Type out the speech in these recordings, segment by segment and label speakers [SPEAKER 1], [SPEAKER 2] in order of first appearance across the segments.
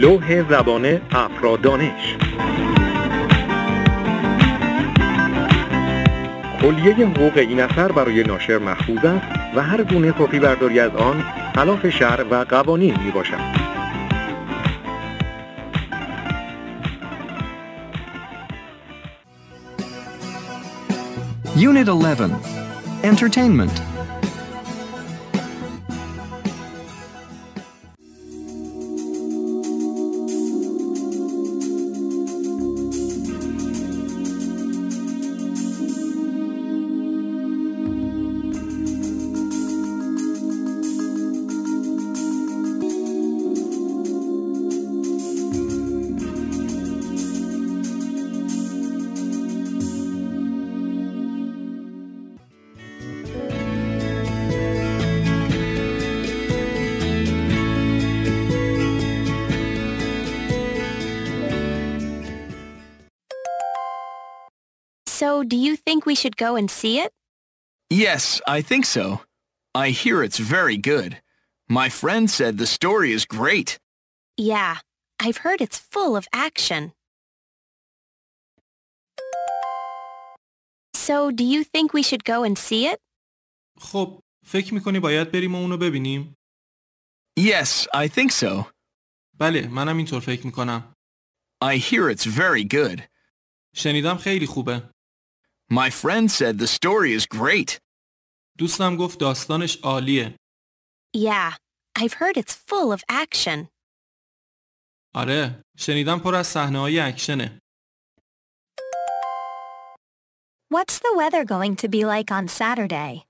[SPEAKER 1] لوح زبان افرادانش. کلیه حقوق این اثر برای ناشر محفوظ است و هر گونه کپی برداری از آن خلاف شرع و قوانین می باشد.
[SPEAKER 2] Unit 11 Entertainment.
[SPEAKER 3] So, do you think we should go and see it?
[SPEAKER 4] Yes, I think so. I hear it's very good. My friend said the story is great.
[SPEAKER 3] Yeah, I've heard it's full of action. So, do you think we should go and see it?
[SPEAKER 5] خب فکر میکنی باید بریم و اونو ببینیم؟
[SPEAKER 4] Yes, I think so.
[SPEAKER 5] بله منم اینطور فکر میکنم
[SPEAKER 4] I hear it's very good.
[SPEAKER 5] شنیدم خیلی خوبه
[SPEAKER 4] My friend said the story is great.
[SPEAKER 5] دوستم گفت داستانش عالیه
[SPEAKER 3] Yeah, I've heard it's full of action.
[SPEAKER 5] آره شنیدم پر از صحنه های اکشنه
[SPEAKER 3] What's the weather going to be like on Saturday?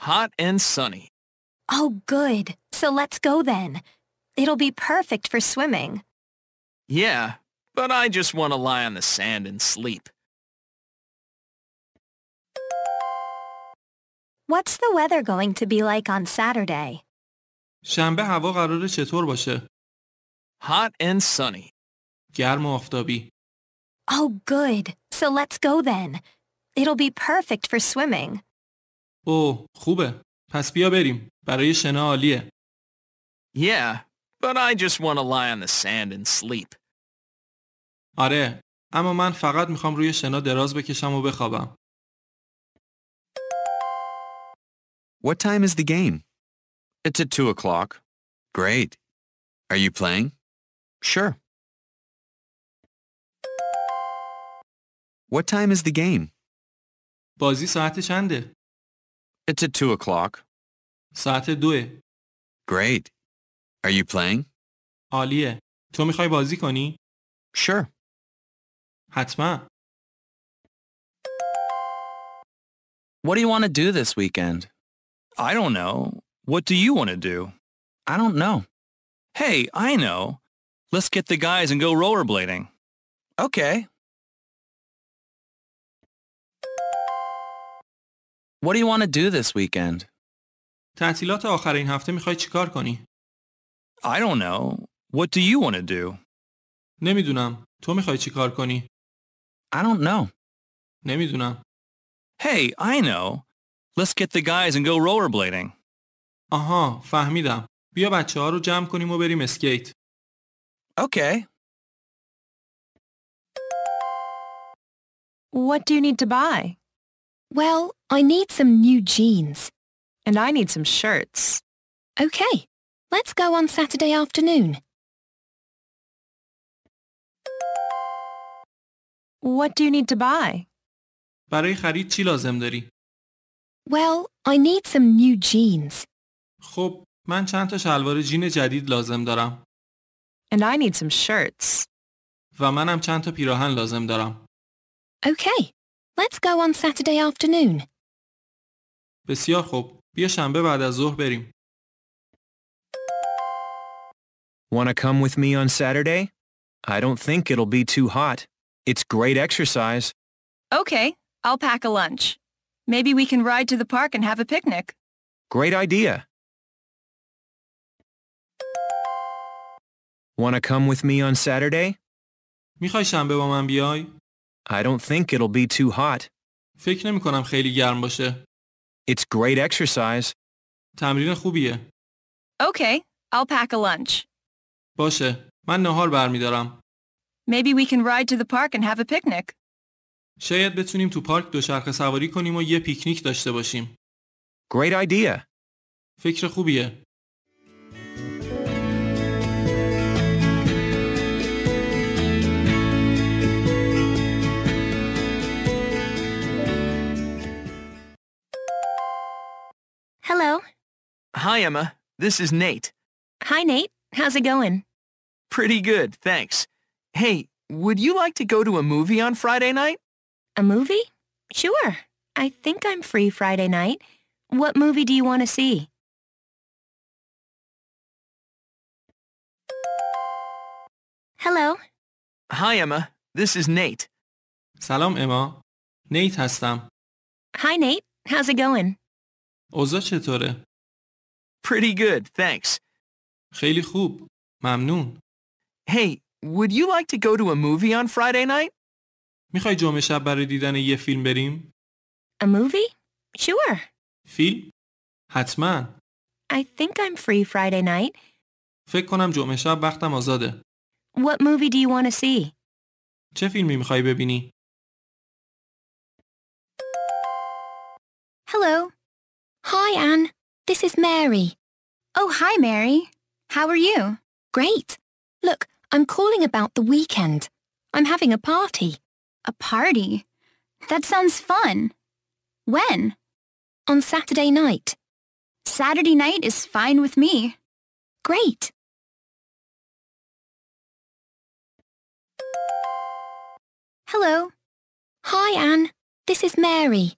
[SPEAKER 4] Hot and sunny.
[SPEAKER 3] Oh, good. So let's go then. It'll be perfect for swimming.
[SPEAKER 4] Yeah, but I just want to lie on the sand and sleep.
[SPEAKER 3] What's the weather going to be like on Saturday?
[SPEAKER 5] شنبه هوا قراره چطور باشه؟
[SPEAKER 4] Hot and sunny.
[SPEAKER 5] گرم و آفتابی
[SPEAKER 3] Oh, good. So let's go then. It'll be perfect for swimming.
[SPEAKER 5] اوه خوبه پس بیا بریم برای شنا عالیه
[SPEAKER 4] Yeah, but I just want to lie on the sand and sleep.
[SPEAKER 5] آره اما من فقط میخوام روی شنا دراز بکشم و بخوابم
[SPEAKER 6] What time is the game?
[SPEAKER 7] It's at 2 o'clock.
[SPEAKER 6] Great. Are you playing?
[SPEAKER 7] Sure.
[SPEAKER 6] What time is the game?
[SPEAKER 5] بازی ساعت چنده؟
[SPEAKER 7] It's at 2 o'clock.
[SPEAKER 5] ساعت دوه
[SPEAKER 6] Great. Are you playing?
[SPEAKER 5] عالیه تو میخوای بازی کنی؟
[SPEAKER 7] Sure.
[SPEAKER 5] حتما
[SPEAKER 8] What do you want to do this weekend?
[SPEAKER 7] I don't know. What do you want to do?
[SPEAKER 8] I don't know.
[SPEAKER 7] Hey, I know. Let's get the guys and go rollerblading.
[SPEAKER 8] Okay. What do you want to do this weekend?
[SPEAKER 5] تعطیلات آخر این هفته میخوای چیکار کنی؟
[SPEAKER 7] I don't know. What do you want to do?
[SPEAKER 5] نمیدونم تو میخوای چیکار کنی؟
[SPEAKER 8] I don't know.
[SPEAKER 5] نمیدونم
[SPEAKER 7] Hey, I know. Let's get the guys and go rollerblading.
[SPEAKER 5] آها فهمیدم بیا بچه ها رو جمع کنیم و بریم اسکیت
[SPEAKER 8] Okay.
[SPEAKER 9] What do you need to buy?
[SPEAKER 3] Well, I need some new jeans.
[SPEAKER 9] And I need some shirts.
[SPEAKER 3] Okay, let's go on Saturday afternoon.
[SPEAKER 9] What do you need to buy?
[SPEAKER 5] برای خرید چی لازم داری؟
[SPEAKER 3] Well, I need some new jeans.
[SPEAKER 5] خب من چند تا شلوار جین جدید لازم دارم
[SPEAKER 9] And I need some shirts.
[SPEAKER 5] و منم چند تا پیراهن لازم دارم
[SPEAKER 3] Okay, let's go on Saturday afternoon.
[SPEAKER 5] بسیار خوب بیا شنبه بعد از ظهر بریم
[SPEAKER 2] Want to come with me on Saturday? I don't think it'll be too hot. It's great exercise.
[SPEAKER 9] Okay, I'll pack a lunch. Maybe we can ride to the park and have a picnic.
[SPEAKER 2] Great idea. Want to come with me on Saturday?
[SPEAKER 5] میخوای شنبه با من بیای؟
[SPEAKER 2] I don't think it'll be too hot.
[SPEAKER 5] فکر نمی کنم خیلی گرم باشه
[SPEAKER 2] It's great exercise.
[SPEAKER 5] تمرین خوبیه
[SPEAKER 9] Okay, I'll pack a lunch.
[SPEAKER 5] باشه من نهار برمیدارم.
[SPEAKER 9] Maybe we can ride to the park and have a picnic.
[SPEAKER 5] شاید بتونیم تو پارک دوچرخه سواری کنیم و یه پیکنیک داشته باشیم.
[SPEAKER 2] Great idea.
[SPEAKER 5] فکر خوبیه.
[SPEAKER 3] Hello.
[SPEAKER 4] Hi, Emma. This is Nate.
[SPEAKER 3] Hi, Nate. How's it going?
[SPEAKER 4] Pretty good, thanks. Hey, would you like to go to a movie on Friday night?
[SPEAKER 3] A movie? Sure. I think I'm free Friday night. What movie do you want to see? Hello.
[SPEAKER 4] Hi, Emma. This is Nate.
[SPEAKER 5] سلام اما. نیت هستم.
[SPEAKER 3] Hi, Nate. How's it going?
[SPEAKER 5] اوضاع چطوره؟
[SPEAKER 4] Pretty good, thanks.
[SPEAKER 5] خیلی خوب. ممنون.
[SPEAKER 4] Hey, would you like to go to a movie on Friday night?
[SPEAKER 5] می‌خوای جمعه شب برای دیدن یه فیلم بریم؟
[SPEAKER 3] A movie? Sure.
[SPEAKER 5] فیلم؟ حتما.
[SPEAKER 3] I think I'm free Friday night.
[SPEAKER 5] فکر کنم جمعه شب وقتم آزاده.
[SPEAKER 3] What movie do you want to see?
[SPEAKER 5] چه فیلمی می‌خوای ببینی؟
[SPEAKER 3] Hello. Hi, Anne. This is Mary.
[SPEAKER 9] Oh, hi, Mary. How are you?
[SPEAKER 3] Great. Look, I'm calling about the weekend. I'm having a party.
[SPEAKER 9] A party? That sounds fun. When?
[SPEAKER 3] On Saturday night.
[SPEAKER 9] Saturday night is fine with me.
[SPEAKER 3] Great.
[SPEAKER 9] Hello.
[SPEAKER 3] Hi, Anne. This is Mary.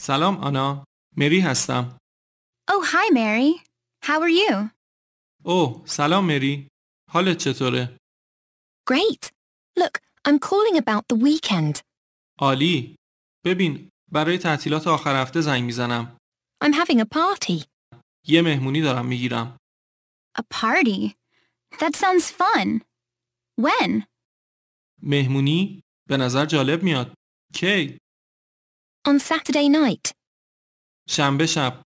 [SPEAKER 5] سلام آنا. مری هستم.
[SPEAKER 9] Oh, hi, Mary. How are you?
[SPEAKER 5] اوه سلام مری. حالت چطوره؟
[SPEAKER 3] Great. Look, I'm calling about the weekend.
[SPEAKER 5] عالی. ببین برای تعطیلات آخر هفته زنگ می‌زنم.
[SPEAKER 3] I'm having a party.
[SPEAKER 5] یه مهمونی دارم می‌گیرم.
[SPEAKER 9] A party? That sounds fun. When?
[SPEAKER 5] مهمونی؟ به نظر جالب میاد. کی؟
[SPEAKER 3] On Saturday night.
[SPEAKER 5] شنبه شب.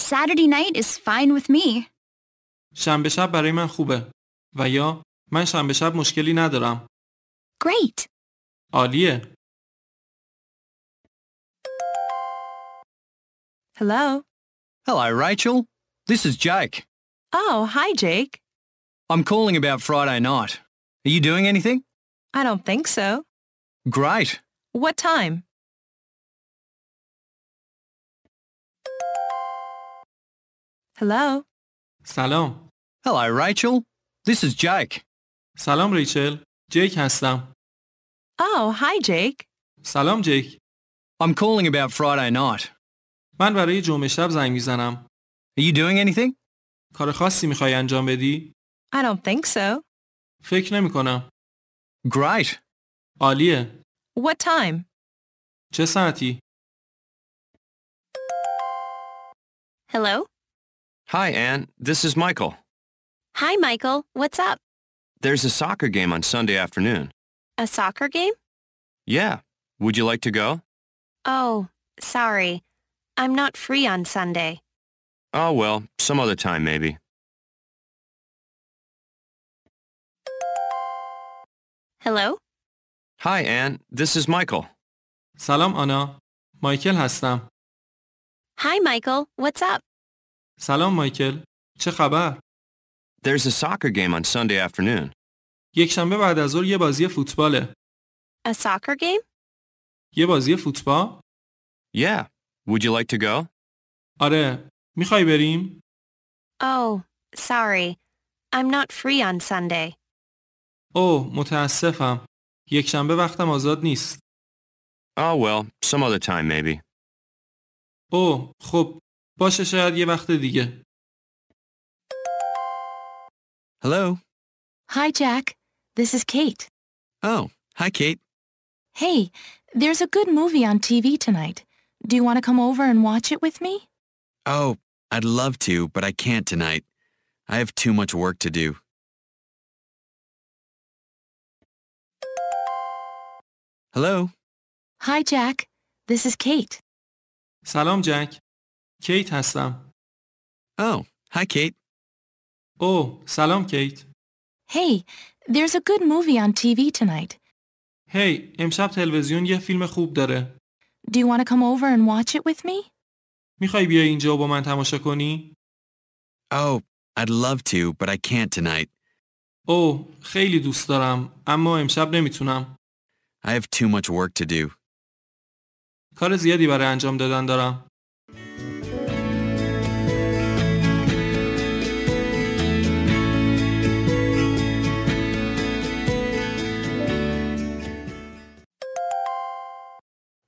[SPEAKER 9] Saturday night is fine with me.
[SPEAKER 5] شنبه شب برای من خوبه. و یا من شنبه شب مشکلی ندارم.
[SPEAKER 3] Great.
[SPEAKER 5] عالیه.
[SPEAKER 10] Hello.
[SPEAKER 7] Hello, Rachel. This is Jake.
[SPEAKER 10] Oh, hi, Jake.
[SPEAKER 7] I'm calling about Friday night. Are you doing anything?
[SPEAKER 10] I don't think so.
[SPEAKER 7] Great.
[SPEAKER 10] What time? Hello.
[SPEAKER 5] سلام.
[SPEAKER 7] Hello, Rachel. This is Jake.
[SPEAKER 5] سلام ریچل. جیک هستم.
[SPEAKER 10] Oh, hi, Jake.
[SPEAKER 5] سلام جیک.
[SPEAKER 7] I'm calling about Friday night.
[SPEAKER 5] من برای جمعه شب زنگ میزنم.
[SPEAKER 7] Are you doing anything?
[SPEAKER 5] کار خاصی میخوای انجام بدی؟
[SPEAKER 10] I don't think so.
[SPEAKER 5] فکر نمی کنم.
[SPEAKER 7] Great.
[SPEAKER 5] عالیه.
[SPEAKER 10] What time?
[SPEAKER 5] چه ساعتی؟
[SPEAKER 3] Hello?
[SPEAKER 11] Hi, Anne. This is Michael.
[SPEAKER 3] Hi, Michael. What's up?
[SPEAKER 11] There's a soccer game on Sunday afternoon.
[SPEAKER 3] A soccer game?
[SPEAKER 11] Yeah. Would you like to go?
[SPEAKER 3] Oh, sorry. I'm not free on Sunday.
[SPEAKER 11] Oh, well, some other time maybe.
[SPEAKER 3] Hello?
[SPEAKER 11] Hi, Anne. This is Michael.
[SPEAKER 5] سلام آنا. مایکل هستم.
[SPEAKER 3] Hi, Michael. What's up?
[SPEAKER 5] سلام مایکل. چه خبر؟
[SPEAKER 11] There's a soccer game on Sunday afternoon.
[SPEAKER 5] یک شنبه بعد از ظهر یه بازی فوتباله.
[SPEAKER 3] A soccer game?
[SPEAKER 5] یه بازی فوتبال؟
[SPEAKER 11] Yeah. Would you like to go?
[SPEAKER 5] آره. می‌خوای بریم؟
[SPEAKER 3] Oh, sorry. I'm not free on Sunday.
[SPEAKER 5] اوه متاسفم. یک شنبه وقتم آزاد نیست.
[SPEAKER 11] Oh, well, some other time maybe.
[SPEAKER 5] اوه خب باشه شاید یه وقت دیگه.
[SPEAKER 6] Hello.
[SPEAKER 10] Hi, Jack. This is Kate.
[SPEAKER 6] Oh, hi, Kate.
[SPEAKER 10] Hey, there's a good movie on TV tonight. Do you want to come over and watch it with me?
[SPEAKER 6] Oh, I'd love to, but I can't tonight. I have too much work to do. Hello.
[SPEAKER 10] Hi, Jack. This is Kate.
[SPEAKER 5] سلام جک. کیت هستم.
[SPEAKER 6] Oh, hi, Kate.
[SPEAKER 5] اوه سلام کیت.
[SPEAKER 10] Hey, there's a good movie on TV tonight.
[SPEAKER 5] هی امشب تلویزیون یه فیلم خوب داره.
[SPEAKER 10] Do you want to come over and watch it with me?
[SPEAKER 5] میخوای بیای اینجا و با من تماشا کنی؟
[SPEAKER 6] Oh, I'd love to, but I can't tonight.
[SPEAKER 5] اوه خیلی دوست دارم اما امشب نمیتونم.
[SPEAKER 6] I have too much work to do.
[SPEAKER 5] کار زیادی برای انجام دادن دارم.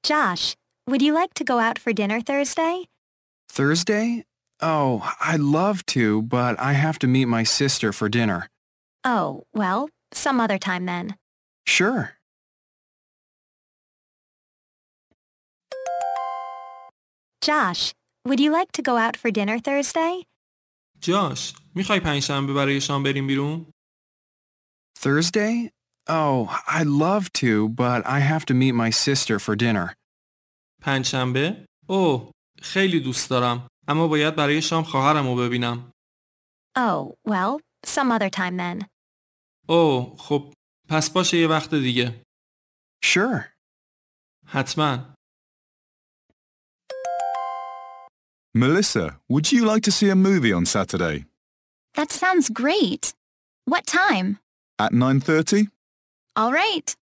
[SPEAKER 3] Josh, would you like to go out for dinner Thursday?
[SPEAKER 12] Thursday? Oh, I'd love to, but I have to meet my sister for dinner.
[SPEAKER 3] Oh, well, some other time then.
[SPEAKER 12] Sure.
[SPEAKER 3] Josh, would you like to go out for dinner Thursday?
[SPEAKER 5] جاش، میخوای پنجشنبه برای شام بریم بیرون؟
[SPEAKER 12] Thursday? Oh, I'd love to, but I have to meet my sister for dinner.
[SPEAKER 5] پنجشنبه؟ اوه، خیلی دوست دارم. اما باید برای شام خواهرم رو ببینم.
[SPEAKER 3] Oh, well, some other time then.
[SPEAKER 5] اوه، خب پس باشه یه وقت دیگه.
[SPEAKER 12] Sure.
[SPEAKER 5] حتما.
[SPEAKER 13] Melissa, would you like to see a movie on Saturday?
[SPEAKER 9] That sounds great. What time?
[SPEAKER 13] At 9.30?
[SPEAKER 9] All right.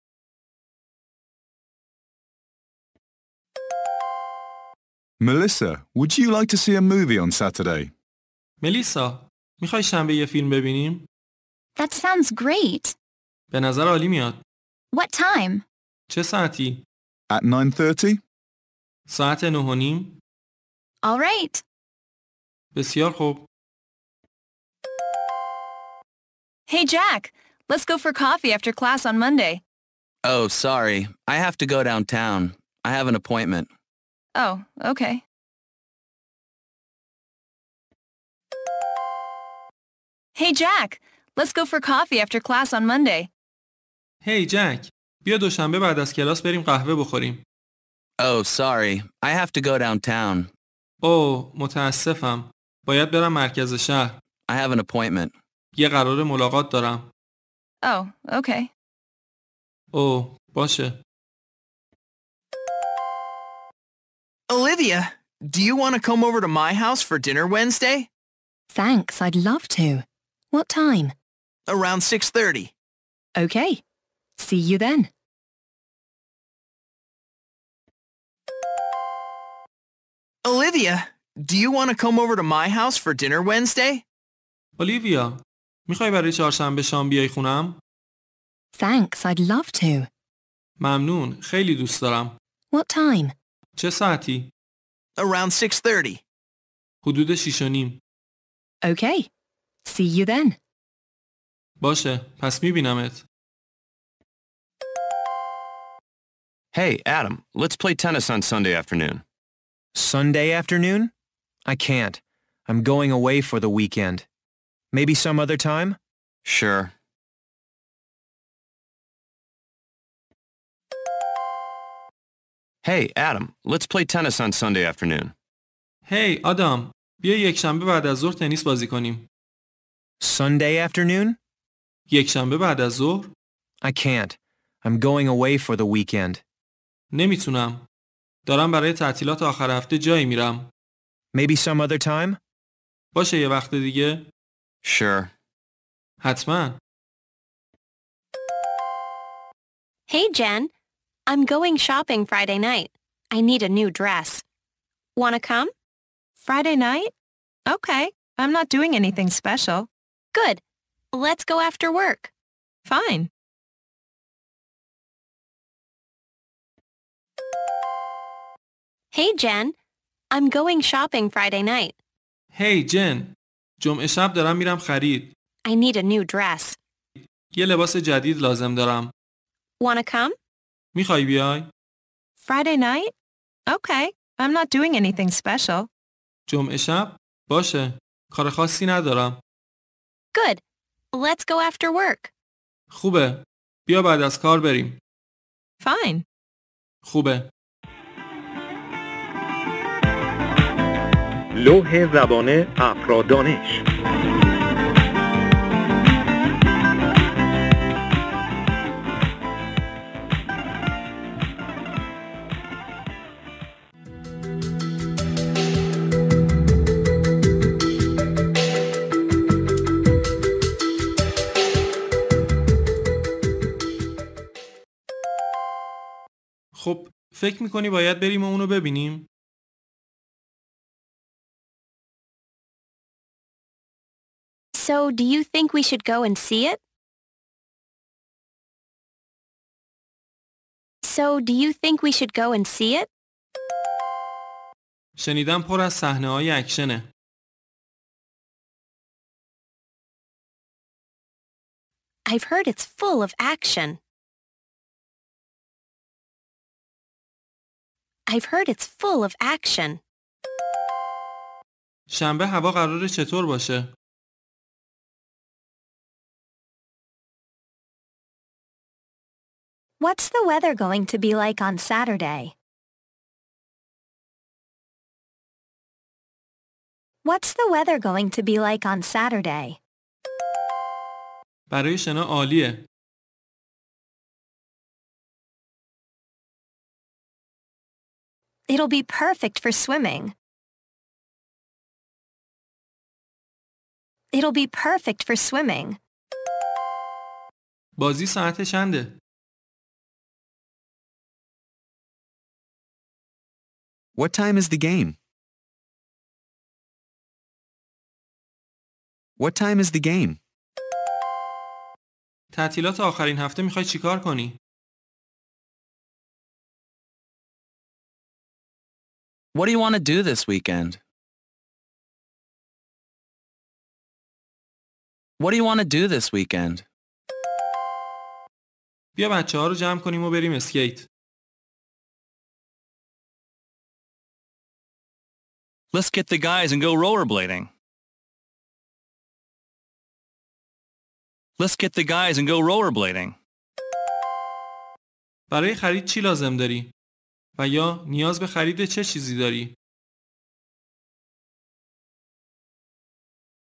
[SPEAKER 13] Melissa, would you like to see a movie on Saturday?
[SPEAKER 5] ملیسا، میخوای شنبه یه فیلم ببینیم؟
[SPEAKER 9] That sounds great.
[SPEAKER 5] به نظر عالی میاد.
[SPEAKER 9] What time?
[SPEAKER 5] چه ساعتی؟
[SPEAKER 13] At 9.30?
[SPEAKER 5] ساعت نه و نیم؟
[SPEAKER 9] All right.
[SPEAKER 5] بسیار خوب.
[SPEAKER 9] Hey, Jack. Let's go for coffee after class on Monday.
[SPEAKER 8] Oh, sorry. I have to go downtown. I have an appointment.
[SPEAKER 9] Oh, okay. Hey, Jack. Let's go for coffee after class on Monday.
[SPEAKER 5] هی جک، بیا دوشنبه بعد از کلاس بریم قهوه بخوریم.
[SPEAKER 8] Oh, sorry. I have to go downtown.
[SPEAKER 5] اوه، متاسفم. باید برم مرکز شهر.
[SPEAKER 8] I have an appointment.
[SPEAKER 5] یه قرار ملاقات دارم.
[SPEAKER 9] Oh, okay.
[SPEAKER 5] Oh, Boże.
[SPEAKER 4] Olivia, do you want to come over to my house for dinner Wednesday?
[SPEAKER 14] Thanks, I'd love to. What time?
[SPEAKER 4] Around 6.30.
[SPEAKER 14] Okay. See you then.
[SPEAKER 4] Olivia, do you want to come over to my house for dinner Wednesday?
[SPEAKER 5] Olivia, میخوای برای چهارشنبه شام بیای خونم؟
[SPEAKER 14] Thanks, I'd love to.
[SPEAKER 5] ممنون، خیلی دوست دارم.
[SPEAKER 14] What time?
[SPEAKER 5] چه ساعتی؟
[SPEAKER 4] Around 6.30.
[SPEAKER 5] حدود شیش و نیم.
[SPEAKER 14] Okay. See you then.
[SPEAKER 5] باشه، پس میبینمت.
[SPEAKER 11] Hey, Adam, let's play tennis on Sunday afternoon.
[SPEAKER 2] Sunday afternoon? I can't. I'm going away for the weekend. Maybe some other time?
[SPEAKER 11] Sure. Hey, Adam, let's play tennis on Sunday afternoon.
[SPEAKER 5] هی آدام، بیا یک شنبه بعد از ظهر تنیس بازی کنیم.
[SPEAKER 2] Sunday afternoon?
[SPEAKER 5] یک شنبه بعد از ظهر؟
[SPEAKER 2] I can't. I'm going away for the weekend.
[SPEAKER 5] نمیتونم. دارم برای تعطیلات آخر هفته جایی میرم.
[SPEAKER 2] Maybe some other time?
[SPEAKER 5] باشه یه وقت دیگه؟
[SPEAKER 11] Sure.
[SPEAKER 5] حتما.
[SPEAKER 3] Hey, Jen. I'm going shopping Friday night. I need a new dress. Wanna come?
[SPEAKER 10] Friday night? Okay. I'm not doing anything special.
[SPEAKER 3] Good. Let's go after work.
[SPEAKER 10] Fine.
[SPEAKER 3] Hey, Jen. I'm going shopping Friday night.
[SPEAKER 5] هی جن. جمعه شب دارم میرم خرید.
[SPEAKER 3] I need a new dress.
[SPEAKER 5] یه لباس جدید لازم دارم.
[SPEAKER 3] Wanna come?
[SPEAKER 5] می‌خوای بیای؟
[SPEAKER 10] Friday night? Okay. I'm not doing anything special.
[SPEAKER 5] جمعه شب؟ باشه. کار خاصی ندارم.
[SPEAKER 3] Good. Let's go after work.
[SPEAKER 5] خوبه. بیا بعد از کار بریم.
[SPEAKER 10] Fine.
[SPEAKER 5] خوبه.
[SPEAKER 1] لوح زبان افرادانش خب
[SPEAKER 5] فکر می‌کنی باید بریم و اونو ببینیم؟
[SPEAKER 3] So, do you think we should go and see it? So, do you think we should go and see it?
[SPEAKER 5] شنیدم پر از صحنه های اکشنه.
[SPEAKER 3] I've heard it's full of action. I've heard it's full of action.
[SPEAKER 5] شنبه هوا قراره چطور باشه؟
[SPEAKER 15] What's the weather going to be like on Saturday? What's the weather going to be like on Saturday?
[SPEAKER 5] برای شنا عالیه.
[SPEAKER 15] It'll be perfect for swimming. It'll be perfect for swimming.
[SPEAKER 5] بازی ساعت چنده؟
[SPEAKER 6] What time is the game? What time is the game?
[SPEAKER 5] تعطیلات آخرین هفته میخوای چیکار کنی؟
[SPEAKER 8] What do you want to do this weekend? What do you want to do this weekend?
[SPEAKER 5] بیا بچه ها رو جمع کنیم و بریم اسکیت.
[SPEAKER 7] Let's get the guys and go rollerblading. Let's get the guys and go rollerblading.
[SPEAKER 5] برای خرید چی لازم داری؟ و یا نیاز به خرید چه چیزی داری؟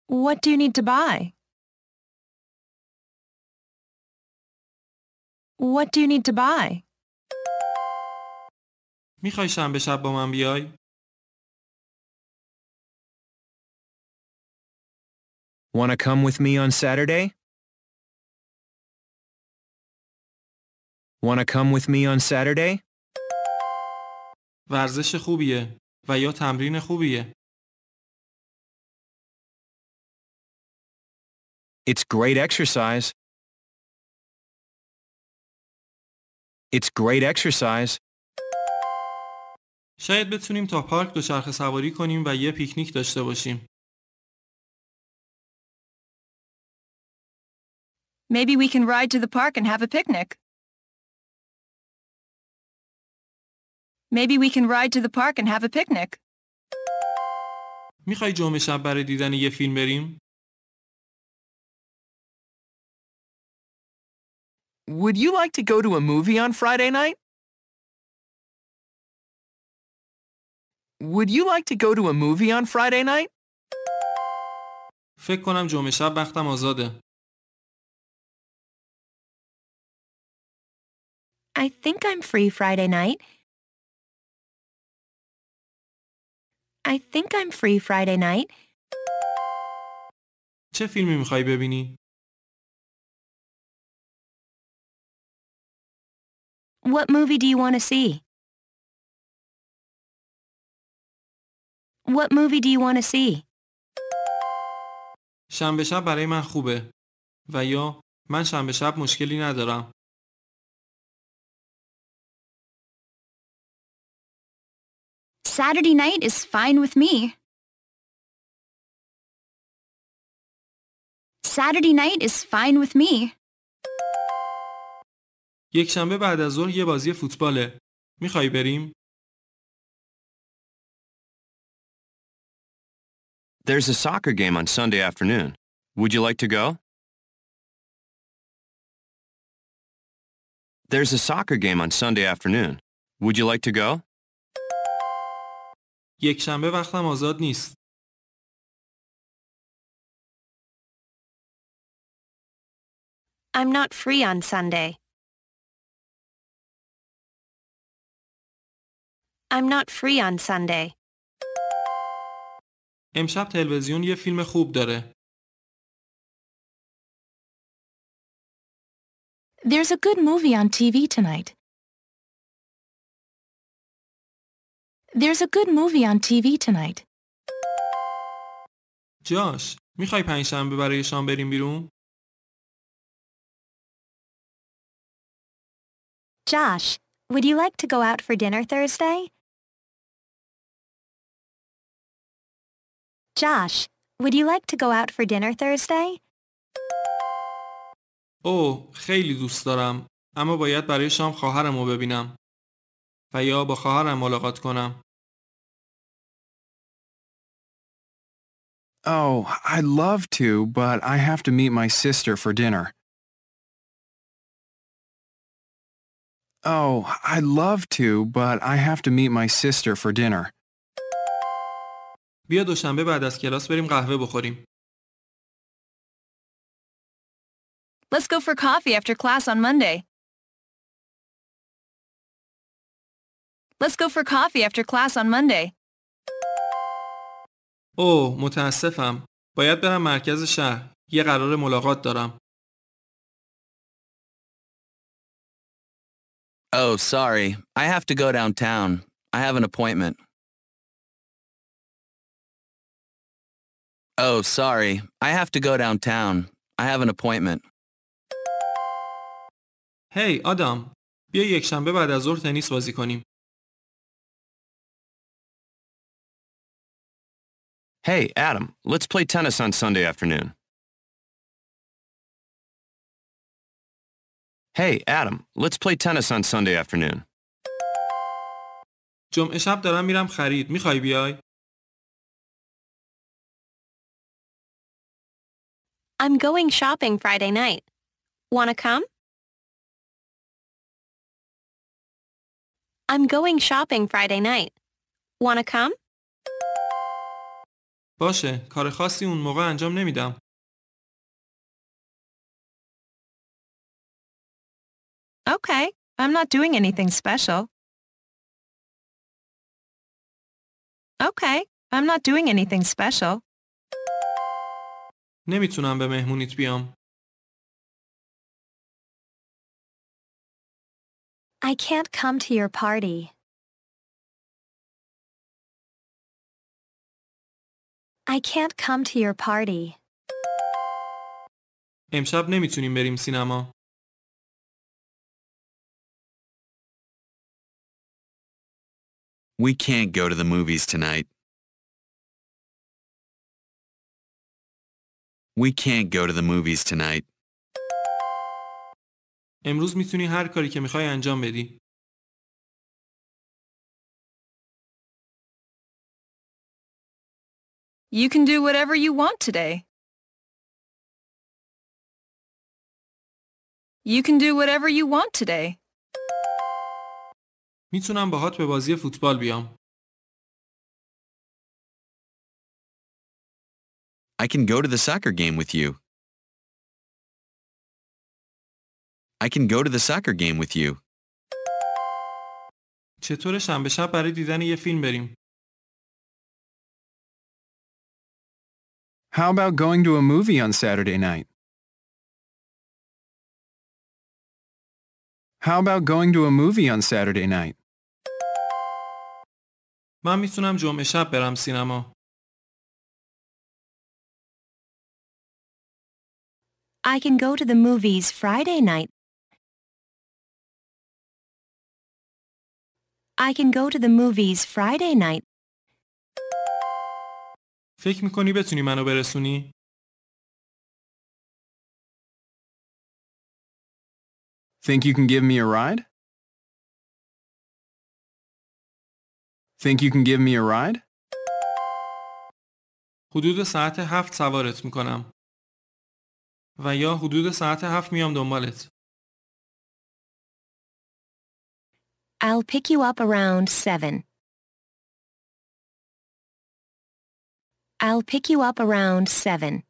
[SPEAKER 9] What do you need to buy? What do you need to buy?
[SPEAKER 5] میخوای شنبه شب با من بیای؟
[SPEAKER 2] Want to come with me on Saturday? Want to come with me on Saturday?
[SPEAKER 5] ورزش خوبیه و یا تمرین خوبیه.
[SPEAKER 2] It's great exercise. It's great exercise.
[SPEAKER 5] شاید بتونیم تا پارک دوچرخه سواری کنیم و یه پیکنیک داشته باشیم.
[SPEAKER 9] Maybe we can ride to the park and have a picnic. Maybe we can ride to the park and have a picnic.
[SPEAKER 5] میخوای جمعه شب برای دیدن یه فیلم بریم؟
[SPEAKER 16] Would you like to go to a movie on Friday night? Would you like to go to a movie on Friday night?
[SPEAKER 5] فکر کنم جمعه شب وقتم آزاده.
[SPEAKER 15] I think I'm free Friday night. I think I'm free Friday night.
[SPEAKER 5] چه فیلمی میخوای ببینی؟
[SPEAKER 15] What movie do you want to see? What movie do you want to see?
[SPEAKER 5] شنبه شب برای من خوبه. و یا من شنبه شب مشکلی ندارم.
[SPEAKER 9] Saturday night is fine with me. Saturday night is fine with me.
[SPEAKER 5] یک شنبه بعد از ظهر یه بازی فوتباله. میخوای بریم؟
[SPEAKER 11] There's a soccer game on Sunday afternoon. Would you like to go? There's a soccer game on Sunday afternoon. Would you like to go?
[SPEAKER 5] یک شنبه وقتم آزاد نیست.
[SPEAKER 3] I'm not free on Sunday. I'm not free on Sunday.
[SPEAKER 5] امشب تلویزیون یه فیلم خوب داره.
[SPEAKER 10] There's a good movie on TV tonight. There's a good movie on TV tonight.
[SPEAKER 5] جاش میخوای پنجشنبه برای شام بریم بیرون؟
[SPEAKER 15] Josh, would you like to go out for dinner Thursday? Josh, would you like to go out for dinner Thursday?
[SPEAKER 5] اوه خیلی دوست دارم اما باید برای شام خواهرم رو ببینم و یا با خواهرم ملاقات کنم
[SPEAKER 12] Oh, I'd love to, but I have to meet my sister for dinner. Oh, I'd love to, but I have to meet my sister for dinner.
[SPEAKER 5] بیا دوشنبه بعد از کلاس بریم قهوه بخوریم
[SPEAKER 9] Let's go for coffee after class on Monday. Let's go for coffee after class on Monday.
[SPEAKER 5] اوه متاسفم باید برم مرکز شهر یه قرار ملاقات دارم
[SPEAKER 8] Oh, sorry. I have to go downtown. I have an appointment. Oh, sorry. I have to go downtown. I have an appointment.
[SPEAKER 5] هی hey, آدام بیا یک شنبه بعد از ظهر تنیس بازی کنیم
[SPEAKER 11] Hey, Adam, let's play tennis on Sunday afternoon. Hey, Adam, let's play tennis on Sunday afternoon.
[SPEAKER 5] جمعه شب دارم میرم خرید. میخوای بیای؟
[SPEAKER 3] I'm going shopping Friday night. Wanna come? I'm going shopping Friday night. Wanna come?
[SPEAKER 5] باشه، کار خاصی اون موقع انجام نمیدم.
[SPEAKER 14] Okay, I'm not doing anything special. Okay, I'm not doing anything special.
[SPEAKER 5] نمی‌تونم به مهمونیت بیام.
[SPEAKER 15] I can't come to your party. I can't come to your party.
[SPEAKER 5] امشب نمیتونیم بریم سینما.
[SPEAKER 6] We can't go to the movies tonight. We can't go to the movies tonight.
[SPEAKER 5] امروز میتونی هر کاری که میخوای انجام بدی.
[SPEAKER 9] You can do whatever you want today. You can do whatever you want today.
[SPEAKER 5] میتونم باهات به بازی فوتبال بیام.
[SPEAKER 6] I can go to the soccer game with you. I can go to the soccer game with you.
[SPEAKER 5] چطور شنبه شب برای دیدن یه فیلم بریم؟
[SPEAKER 12] How about going to a movie on Saturday night? How about going to a movie on Saturday night?
[SPEAKER 5] من میتونم جمعه شب برم سینما.
[SPEAKER 14] I can go to the movies Friday night. I can go to the movies Friday night.
[SPEAKER 5] فکر می‌کنی بتونی منو برسونی؟
[SPEAKER 12] Think you can give me a ride? Think you can give me a ride?
[SPEAKER 5] حدود ساعت هفت سوارت می‌کنم. و یا حدود ساعت هفت میام دنبالت.
[SPEAKER 14] I'll pick you up around 7. I'll pick you up around 7.